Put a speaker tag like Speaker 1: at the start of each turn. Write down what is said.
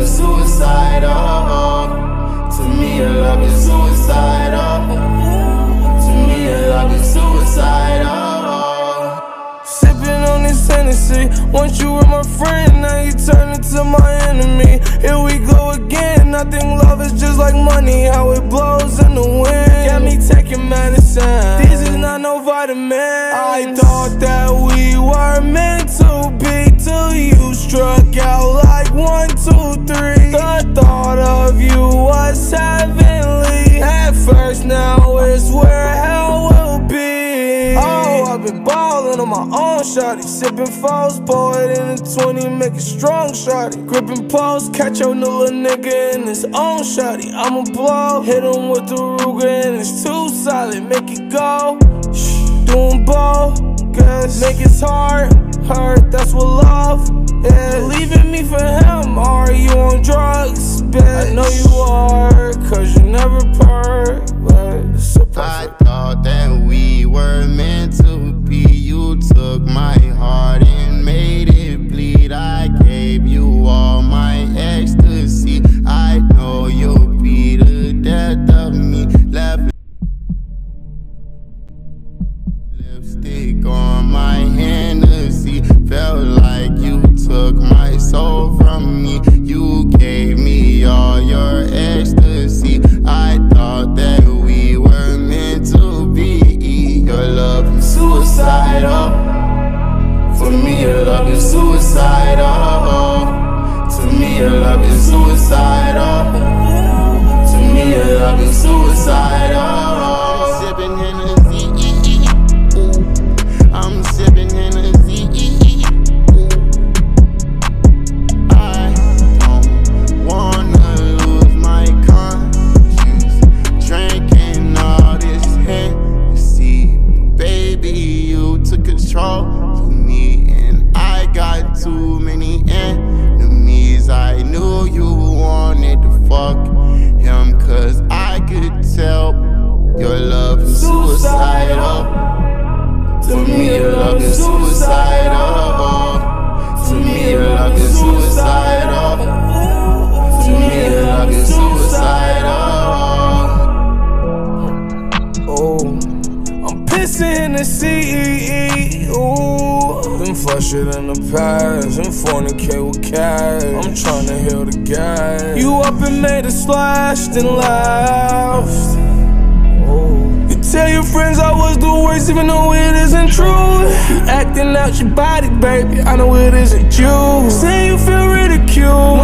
Speaker 1: is suicidal. Uh-huh. To me, your love is suicidal. Uh-huh. To me, your love is suicidal. Uh-huh.
Speaker 2: Sipping on this Hennessy. Once you were my friend, now you turn into my enemy. Here we go again. I think love is just like money, how it blows in the wind. Got me taking medicine. These is not no vitamins. I thought that we were meant to be till you struck out like one, two, been ballin' on my own shotty. Sippin' foes, pour it in a 20, make it strong shotty. Gripping post, catch your new little nigga in his own shotty. I'ma blow, hit him with the Ruger and it's too solid. Make it go, shh, doing bogus. Make his heart hurt, that's what love is. Leaving me for him, are you
Speaker 1: lipstick on my Hennessy. Felt like you took my soul from me. You gave me all your ecstasy. I thought that we were meant to be. Your love is suicidal. For me, your love is suicidal. To me, your love is suicidal. To me, your love is suicidal. Control of me, and I got too many enemies. I knew you wanted to fuck him, cause I could tell your love is suicidal. To me, your love is suicidal.
Speaker 2: In sea. Ooh, been flusher than the past. And fornicate with cash. I'm trying to heal the gas. You up and made a splash, then laughed. You tell your friends I was the worst, even though it isn't true. You acting out your body, baby. I know it isn't you. Say you feel ridiculed.